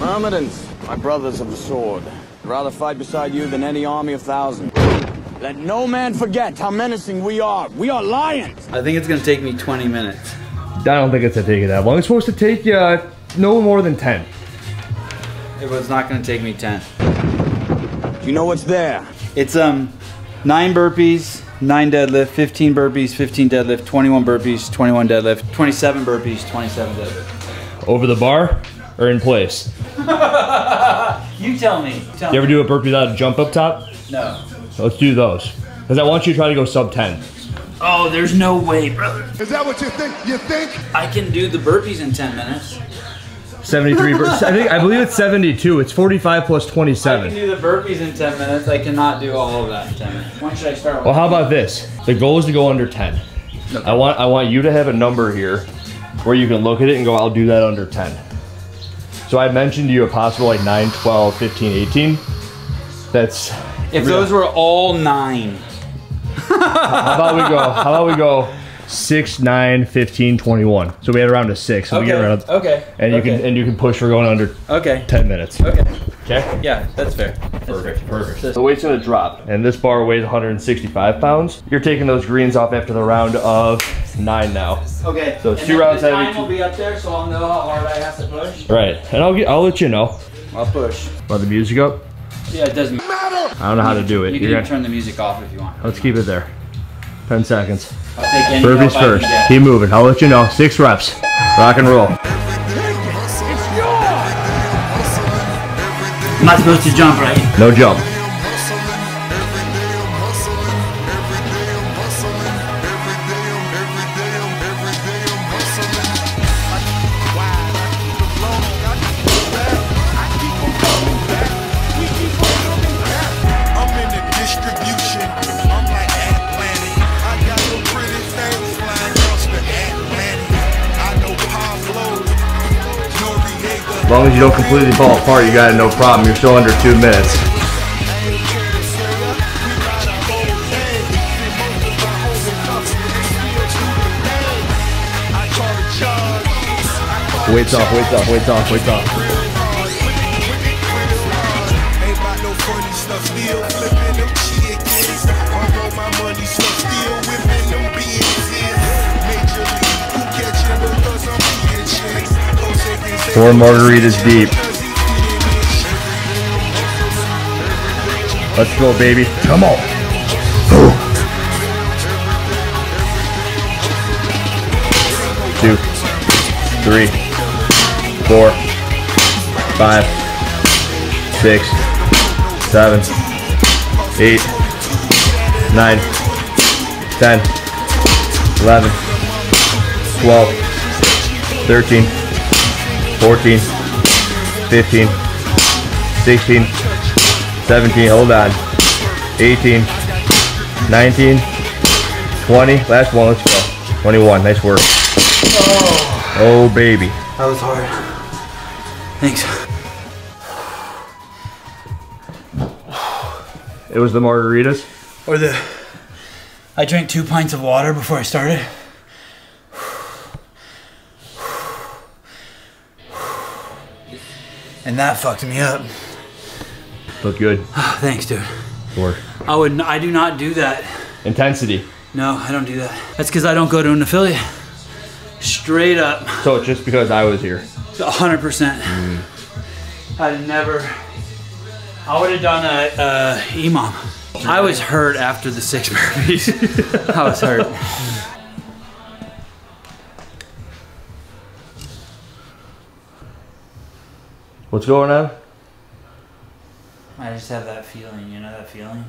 Myrmidons, my brothers of the sword. I'd rather fight beside you than any army of thousands. Let no man forget how menacing we are. We are lions. I think it's gonna take me 20 minutes. I don't think it's gonna take you that long. It's supposed to take you uh, no more than 10. It was not gonna take me 10. Do you know what's there? It's um nine burpees, nine deadlift, 15 burpees, 15 deadlift, 21 burpees, 21 deadlift, 27 burpees, 27 deadlift. Over the bar or in place? You tell me. Tell You ever do a burpee without a jump up top? No. Let's do those. Because I want you to try to go sub 10. Oh, there's no way, brother. Is that what you think? You think? I can do the burpees in 10 minutes. 73 bur- I think I believe it's 72. It's 45 plus I can do the burpees in 10 minutes. I cannot do all of that in 10 minutes. When should I start? Well, how about this? The goal is to go under 10. I want I want you to have a number here where you can look at it and go, I'll do that under 10. So I mentioned to you a possible like 9, 12, 15, 18. That's if those were all nine. how about we go? How about we go 6, 9, 15, 21. So we had around a 6. So we get around Okay. and you okay. can and you can push for going under Okay. 10 minutes. Okay. Okay? Yeah, that's fair. That's Perfect, fair. perfect. The weight's gonna drop, and this bar weighs 165 pounds. You're taking those greens off after the round of nine now. Okay. So it's and two then rounds The heavy, time two- will be up there, so I'll know how hard I have to push. Right, and I'll get, I'll let you know. I'll push. About the music up. Yeah, it doesn't matter. I don't know how to do it. You You're can gonna- turn the music off if you want. let's keep it there. 10 seconds. I'll take any Burpees help I can first. Keep moving. I'll let you know. Six reps. Rock and roll. I'm not supposed to jump, right? No jump. As long as you don't completely fall apart, you got no problem. You're still under two minutes. Weights off, weights off, weights off, weights off. Four margaritas deep. Let's go, baby. Come on. Two, three, four, five, six, seven, eight, nine, ten, eleven, twelve, thirteen, fourteen, fifteen, sixteen, seventeen. Hold on. 18, 19, 20. Last one. Let's go. 21. Nice work. Oh. oh, baby. That was hard. Thanks. It was the margaritas. Or the. I drank two pints of water before I started. And that fucked me up. Look good. Thanks, dude. Work. I would. I do not do that. Intensity. No, I don't do that. That's because I don't go to an affiliate. Straight up, So it's just because I was here. hundred percent. Mm. I'd never. I would have done a, a EMOM. I was hurt after the six burpees. I was hurt. What's going on? I just have that feeling. You know that feeling.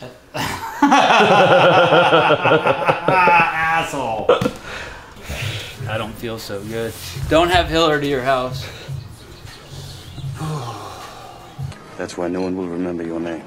Asshole. I don't feel so good. Don't have Hiller to your house. That's why no one will remember your name.